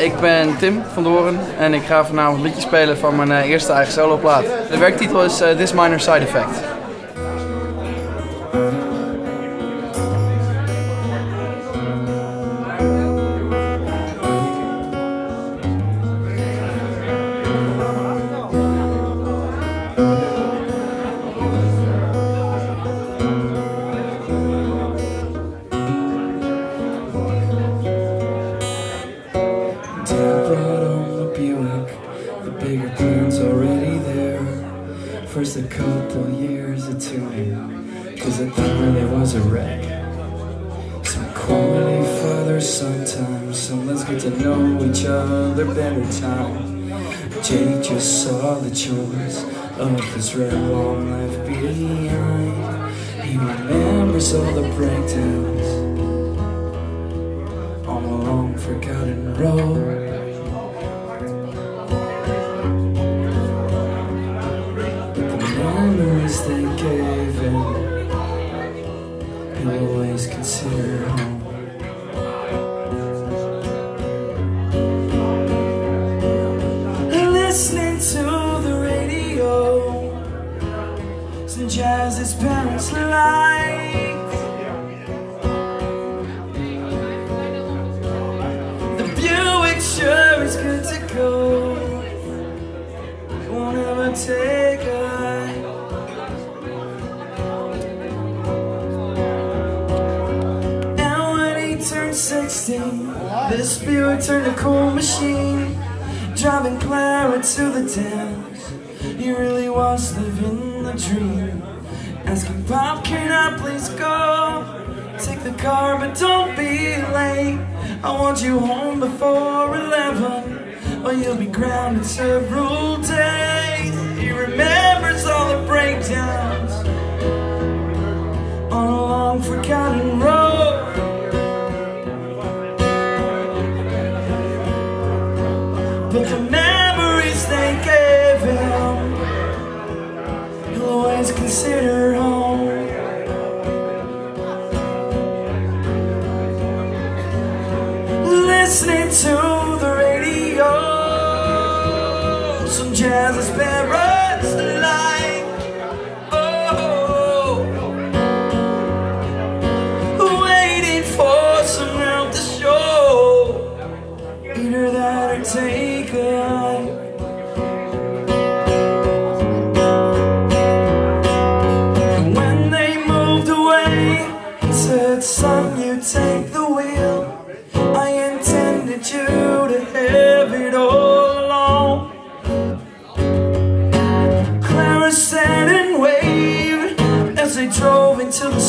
Ik ben Tim van Doren en ik ga vanavond een liedje spelen van mijn eh, eerste eigen soloplaat. De werktitel is uh, This Minor Side Effect. Bigger plan's already there. First a couple years of tuning. Cause I thought it was a wreck. Some quality father sometimes. Time So let's get to know each other better time. Jake just saw the chores of his red long left behind. He remembers all the breakdowns. On a long forgotten road He'll always consider home. Listening to the radio. Some jazz his parents like. The Buick sure is good to go. Won't ever take 16 This spirit turned a cool machine Driving Clara to the dance. He really was living the dream. Asking Pop, can I please go? Take the car, but don't be late. I want you home before 11 Or you'll be grounded several days. He remembers all the breakdowns. On a long forgotten road memories they gave him. He'll always consider home. Listening to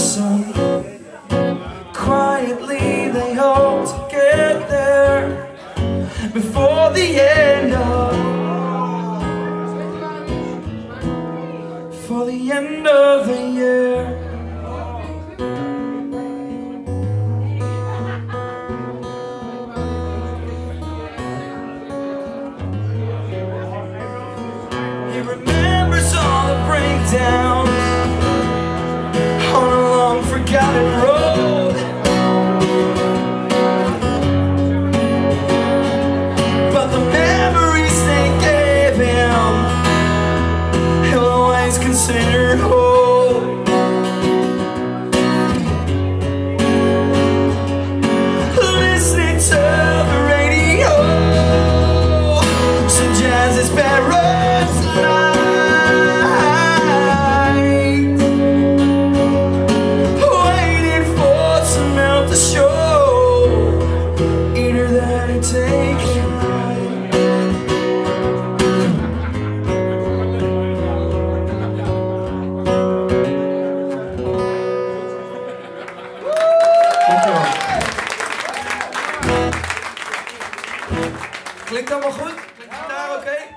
sun. Quietly they hope to get there before the end of for the end of the year He remembers all the breakdowns road Klinkt allemaal goed? Klinkt daar oké?